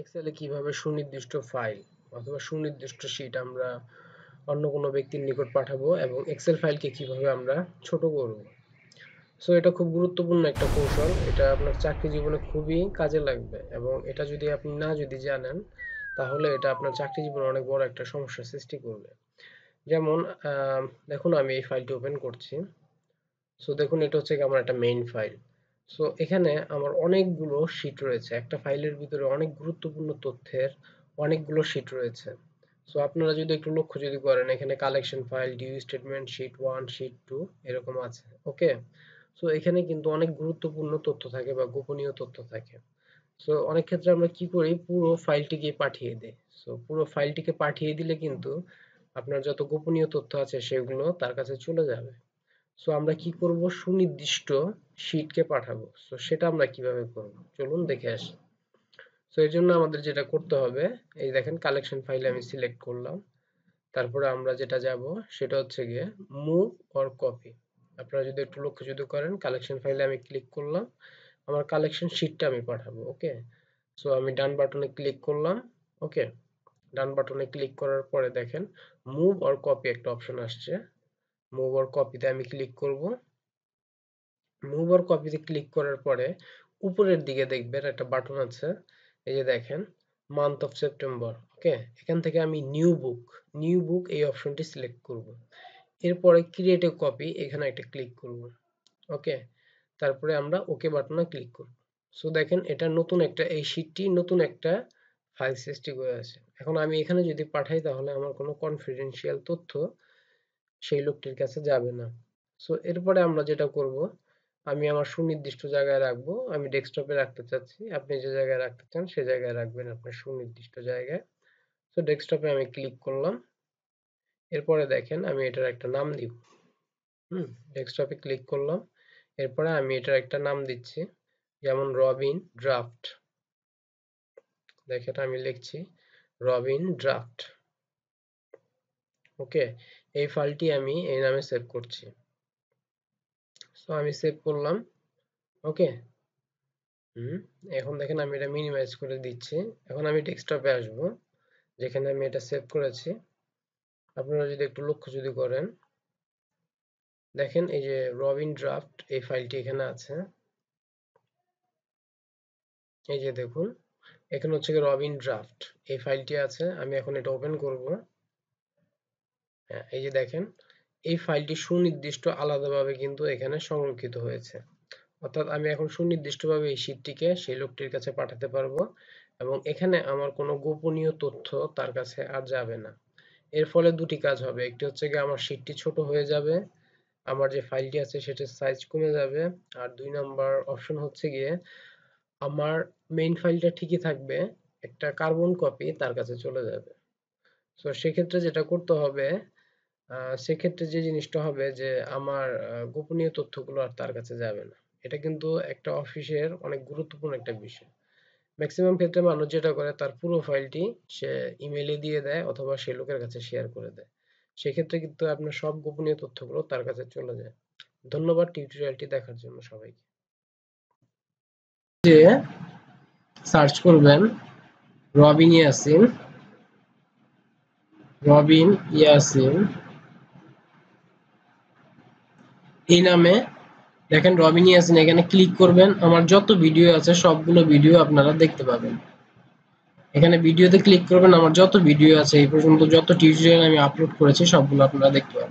এক্সেলে কীভাবে সুনির্দিষ্ট ফাইল অথবা সুনির্দিষ্ট শীট আমরা অন্য কোনো ব্যক্তির নিকট পাঠাবো এবং এক্সেল ফাইলকে কীভাবে আমরা ছোট করব? সো এটা খুব গুরুত্বপূর্ণ একটা কৌশল। এটা আপনার চাকরি জীবনে খুবই কাজে লাগবে এবং এটা যদি আপনি না যদি জানেন, তাহলে এটা আপনার চাকরি জীবনে অনেক বড় একটা সমস্যার সৃষ্টি করবে। যেমন দেখুন আমি এই ফাইলটি ওপেন করছি। সো দেখুন এটা হচ্ছে আমার একটা মেইন ফাইল সো এখানে আমার অনেকগুলো শীট রয়েছে। একটা ফাইলের ভিতরে অনেক গুরুত্বপূর্ণ তথ্যের অনেকগুলো শীট রয়েছে। সো আপনারা যদি একটু লক্ষ্য যদি করেন, এখানে collection file due statement sheet one sheet two এরকম আছে। ওকে সো এখানে কিন্তু অনেক গুরুত্বপূর্ণ তথ্য থাকে বা গোপনীয় তথ্য থাকে। সো অনেক ক্ষেত্রে আমরা কি করি? পুরো ফাইলটিকে পাঠিয়ে দিই। সো পুরো ফাইলটিকে পাঠিয়ে দিলে কিন্তু আপনার যত গোপনীয় তথ্য আছে সেগুলো তার কাছে চলে যাবে। সো আমরা কি করব? সুনির্দিষ্ট শীটকে পাঠাবো। সো সেটা আমরা কীভাবে করব? চলুন দেখে আসি। সো এর জন্য আমাদের যেটা করতে হবে, এই দেখেন কালেকশন ফাইলে আমি সিলেক্ট করলাম। তারপরে আমরা যেটা যাব, সেটা হচ্ছে গিয়ে মুভ অর কপি আপনারা যদি একটু লক্ষ্য যদি করেন কালেকশন ফাইলে আমি ক্লিক করলাম, আমার কালেকশন শীটটা আমি পাঠাবো ওকে সো আমি ডান বাটনে ক্লিক করলাম ওকে ডান বাটনে ক্লিক করার পরে দেখেন মুভ অর কপি একটা অপশন আসছে। মুভ অর কপিতে আমি ক্লিক করব। মুভ কপিতে ক্লিক করার পরে উপরের দিকে দেখবেন একটা বাটন আছে, এই যে দেখেন মান্থ অফ সেপ্টেম্বর ওকে এখান থেকে আমি নিউ বুক নিউ বুক এই অপশনটি সিলেক্ট করব। এরপরে ক্রিয়েট এ কপি এখানে একটা ক্লিক করব ওকে তারপরে আমরা ওকে বাটনে ক্লিক করব। সো দেখেন এটা নতুন একটা, এই শীটটি নতুন একটা ফাইল সৃষ্টি করে আছে। এখন আমি এখানে যদি পাঠাই তাহলে আমার কোনো কনফিডেন্সিয়াল তথ্য সেই লোকটির কাছে যাবে না। সো এরপরে আমরা যেটা করব, আমি আমার সুনির্দিষ্ট জায়গায় রাখব, আমি ডেস্কটপে রাখতে চাচ্ছি, আপনি যে জায়গায় রাখতে চান সে জায়গায় রাখবেন আপনার সুনির্দিষ্ট জায়গায়। সো ডেস্কটপে আমি ক্লিক করলাম। এরপরে দেখেন আমি এটার একটা নাম দিব। হুম ডেস্কটপে ক্লিক করলাম। এরপরে আমি এটার একটা নাম দিচ্ছি, যেমন রবিন ড্রাফট। দেখেন আমি লিখছি, রবিন ড্রাফট। ওকে? এই ফাইলটি আমি এই নামে সেভ করছি। সো আমি সেভ করলাম। ওকে? হুম, এখন দেখেন আমি এটা মিনিমাইজ করে দিচ্ছি। এখন আমি ডেস্কটপে আসব, যেখানে আমি এটা সেভ করেছি। আপনারা যদি একটু লক্ষ্য যদি করেন, দেখেন এই যে রবিন ড্রাফট এই ফাইলটি এখানে আছে। এই যে দেখুন, এখানে হচ্ছে রবিন ড্রাফট এই ফাইলটি আছে। আমি এখন এটা ওপেন করব। এই যে দেখেন, এই ফাইলটি সুনির্দিষ্ট আলাদাভাবে কিন্তু এখানে সংরক্ষিত হয়েছে। অর্থাৎ আমি এখন সুনির্দিষ্টভাবে এই শীটটিকে সেই লোকটির কাছে পাঠাতে পারব এবং এখানে আমার কোনো গোপনীয় তথ্য তার কাছে আর যাবে না। এর ফলে দুটি কাজ হবে। একটি হচ্ছে গিয়ে আমার শীটটি ছোট হয়ে যাবে, আমার যে ফাইলটি আছে সেটার সাইজ কমে যাবে, আর দুই নাম্বার অপশন হচ্ছে গিয়ে আমার মেইন ফাইলটা ঠিকই থাকবে, একটা কার্বন কপি তার কাছে চলে যাবে। তো সেক্ষেত্রে যেটা করতে হবে সেক্ষেত্রে যে জিনিসটা হবে যে আমার গোপনীয় তথ্যগুলো আর তার কাছে যাবে না। এটা কিন্তু একটা অফিসের অনেক গুরুত্বপূর্ণ একটা বিষয়। ম্যাক্সিমাম ক্ষেত্রে মানুষ যেটা করে, তার পুরো ফাইলটি সে ইমেইলে দিয়ে দেয় অথবা সে লোকের কাছে শেয়ার করে দেয়। সেক্ষেত্রে কিন্তু আপনার সব গোপনীয় তথ্যগুলো তার কাছে চলে যায়। ধন্যবাদ টিউটোরিয়ালটি দেখার জন্য সবাইকে। যে সার্চ করবেন রবিন ইয়াসিন রবিন ইয়াসিন। এই নামে। দেখেন রবিনী আছেন এখানে ক্লিক করবেন। আমার যত ভিডিও আছে, সবগুলো ভিডিও আপনারা দেখতে পাবেন। এখানে ভিডিওতে ক্লিক করবেন, আমার যত ভিডিও আছে, এই পর্যন্ত যত টিউটোরিয়াল আমি আপলোড করেছি, সবগুলো আপনারা দেখতে পাবেন।